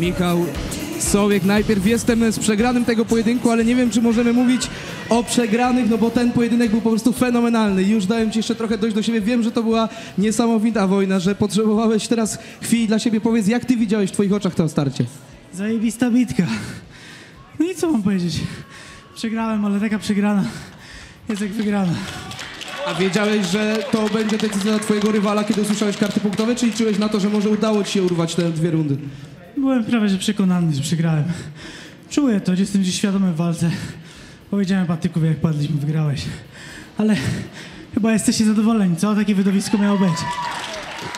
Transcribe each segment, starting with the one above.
Michał Sowiek, najpierw jestem z przegranym tego pojedynku, ale nie wiem, czy możemy mówić o przegranych, no bo ten pojedynek był po prostu fenomenalny. Już dałem ci jeszcze trochę dojść do siebie. Wiem, że to była niesamowita wojna, że potrzebowałeś teraz chwili dla siebie. Powiedz, jak ty widziałeś w twoich oczach to starcie? Zajebista bitka. No i co mam powiedzieć? Przegrałem, ale taka przegrana jest jak wygrana. A wiedziałeś, że to będzie decyzja twojego rywala, kiedy usłyszałeś karty punktowe, czy liczyłeś na to, że może udało ci się urwać te dwie rundy? Byłem prawie że przekonany, że przegrałem. Czuję to, jestem gdzieś świadomy w walce. Powiedziałem Patykowi, jak padliśmy, wygrałeś. Ale chyba jesteście zadowoleni, co? Takie widowisko miało być.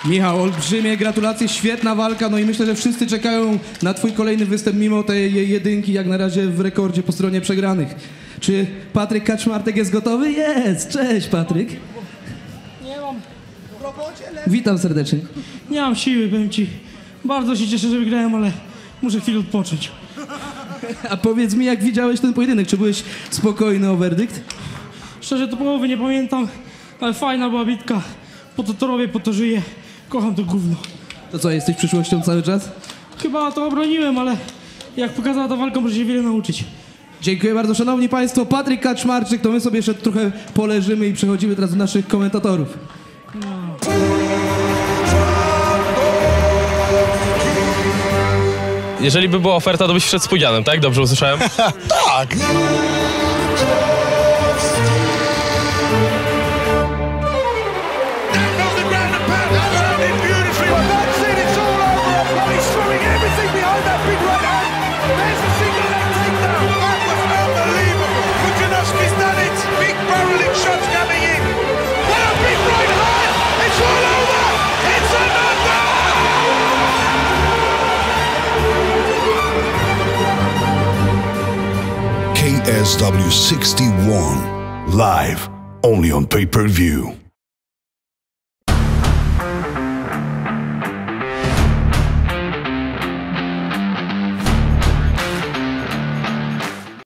Michał, olbrzymie gratulacje, świetna walka, no i myślę, że wszyscy czekają na twój kolejny występ, mimo tej je- jedynki, jak na razie w rekordzie po stronie przegranych. Czy Patryk Kaczmartek jest gotowy? Jest! Cześć Patryk! Nie mam, Witam serdecznie. nie mam siły, powiem ci. Bardzo się cieszę, że wygrałem, ale muszę chwilę odpocząć. A powiedz mi, jak widziałeś ten pojedynek? Czy byłeś spokojny o werdykt? Szczerze to połowy nie pamiętam, ale fajna była bitka. Po to to robię, po to żyję. Kocham to gówno. To co, jesteś przyszłością cały czas? Chyba to obroniłem, ale jak pokazała ta walka, może się wiele nauczyć. Dziękuję bardzo, szanowni państwo. Patryk Kaczmarczyk, to my sobie jeszcze trochę poleżymy i przechodzimy teraz do naszych komentatorów. Jeżeli by była oferta, to byś wszedł z Pudzianem, tak? Dobrze usłyszałem? Tak. SW61 live only on pay-per-view.